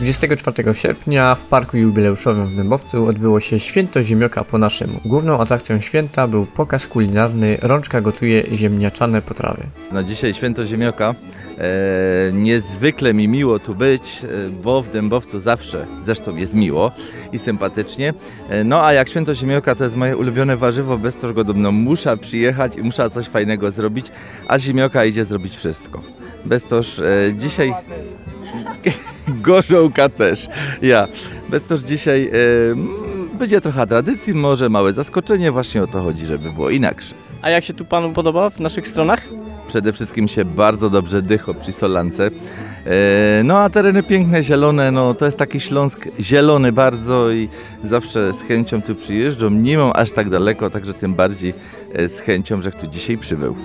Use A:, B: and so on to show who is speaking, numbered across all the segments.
A: 24 sierpnia w Parku Jubileuszowym w Dębowcu odbyło się Święto Ziemioka po naszemu. Główną atrakcją święta był pokaz kulinarny Rączka gotuje ziemniaczane potrawy.
B: No dzisiaj święto ziemioka. E, niezwykle mi miło tu być, e, bo w Dębowcu zawsze zresztą jest miło i sympatycznie. E, no a jak święto ziemioka to jest moje ulubione warzywo, bez tego godobno muszę przyjechać i muszę coś fajnego zrobić, a ziemioka idzie zrobić wszystko. Bez toż e, dzisiaj gorzołka też. Ja. Bez toż dzisiaj e, będzie trochę tradycji, może małe zaskoczenie, właśnie o to chodzi, żeby było inaczej.
C: A jak się tu panu podoba w naszych stronach?
B: Przede wszystkim się bardzo dobrze dycho przy Solance. E, No a tereny piękne, zielone, no to jest taki Śląsk zielony bardzo i zawsze z chęcią tu przyjeżdżam. Nie mam aż tak daleko, także tym bardziej e, z chęcią, że tu dzisiaj przybył.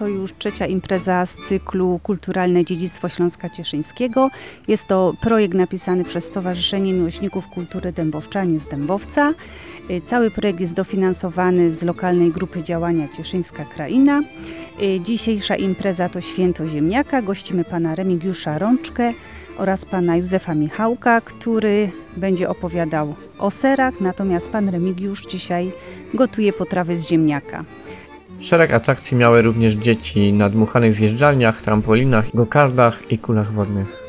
D: To już trzecia impreza z cyklu Kulturalne Dziedzictwo Śląska Cieszyńskiego. Jest to projekt napisany przez Stowarzyszenie Miłośników Kultury Dębowczanie z Dębowca. Y, Cały projekt jest dofinansowany z lokalnej grupy działania Cieszyńska Kraina. Y, Dzisiejsza impreza to Święto Ziemniaka. Gościmy pana Remigiusza Rączkę oraz pana Józefa Michałka, który będzie opowiadał o serach, natomiast pan Remigiusz dzisiaj gotuje potrawy z ziemniaka.
A: Szereg atrakcji miały również dzieci na dmuchanych zjeżdżalniach, trampolinach, gokardach i kulach wodnych.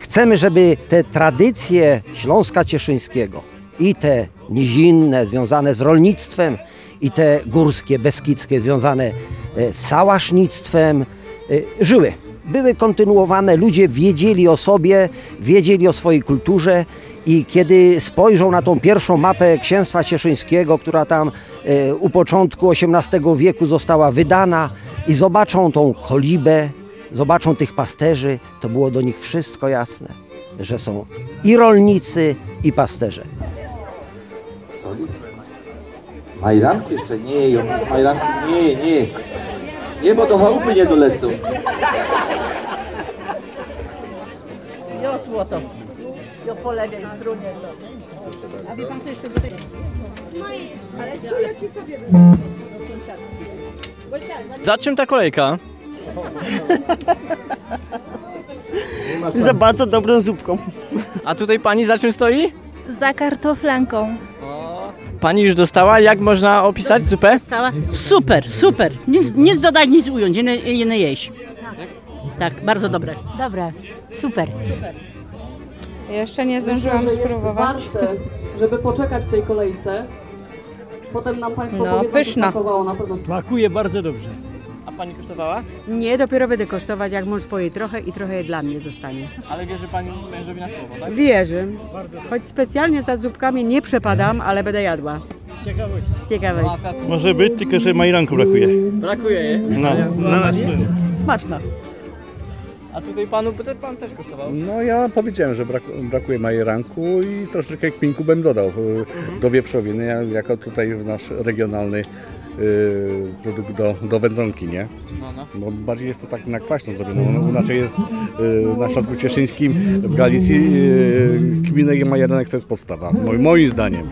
E: Chcemy, żeby te tradycje Śląska Cieszyńskiego i te nizinne związane z rolnictwem i te górskie, beskidzkie związane e, z sałasznictwem e, żyły. Były kontynuowane, ludzie wiedzieli o sobie, wiedzieli o swojej kulturze i kiedy spojrzą na tą pierwszą mapę księstwa cieszyńskiego, która tam e, u początku XVIII wieku została wydana i zobaczą tą kolibę, zobaczą tych pasterzy, to było do nich wszystko jasne, że są i rolnicy, i pasterze.
F: Soli? Majranku jeszcze nie, majranku nie, nie. Nie, bo do chałupy nie dolecą.
G: Jo złoto. Jo po lewej stronie to. A wie pan co jeszcze tutaj? Ale tu ja ci powiem.
C: Za czym ta kolejka?
G: Za bardzo dobrą zupką.
C: A tutaj pani za czym stoi?
H: Za kartoflanką.
C: Pani już dostała? Jak można opisać zupę?
G: Stała? Super, super. Nic, nic dodać, nic ująć, nie, nie, nie jeść. Tak, bardzo dobre.
H: Dobre, super.
I: Jeszcze nie zdążyłam
J: Myślę, że jest
I: spróbować.
J: warte, żeby poczekać w tej kolejce. Potem nam Państwo
I: No,
J: powiedzą,
I: pyszna.
J: smakowało na pewno.
C: Smakuje bardzo dobrze. A pani kosztowała?
G: Nie, dopiero będę kosztować, jak mąż poje trochę i trochę dla mnie zostanie.
C: Ale wierzy pani mężowi na słowo, tak?
G: Wierzę. Choć specjalnie za zupkami nie przepadam, ale będę jadła.
C: Z ciekawości.
G: Z ciekawości.
K: Może być, tylko że majranku brakuje.
C: Brakuje je.
K: No, na nas nie.
G: Smaczna.
C: A tutaj panu pan też kosztował.
K: No ja powiedziałem, że brak, brakuje majeranku i troszeczkę kminku bym dodał y, do wieprzowiny, ja- jako tutaj nasz regionalny y, produkt do, do wędzonki, nie?
C: No, no.
K: Bo bardziej jest to tak na kwaśno zrobione. No, inaczej jest y, na Śląsku Cieszyńskim, w Galicji y, kminek i majeranek to jest podstawa, moim, moim zdaniem.